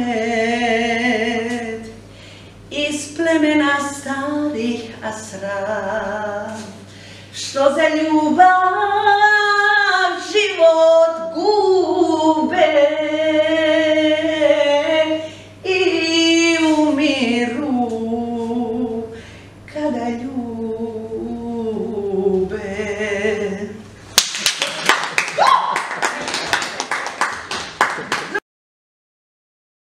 pamet iz plemena starih asra što za ljubav život gube. I umiru kada ljubav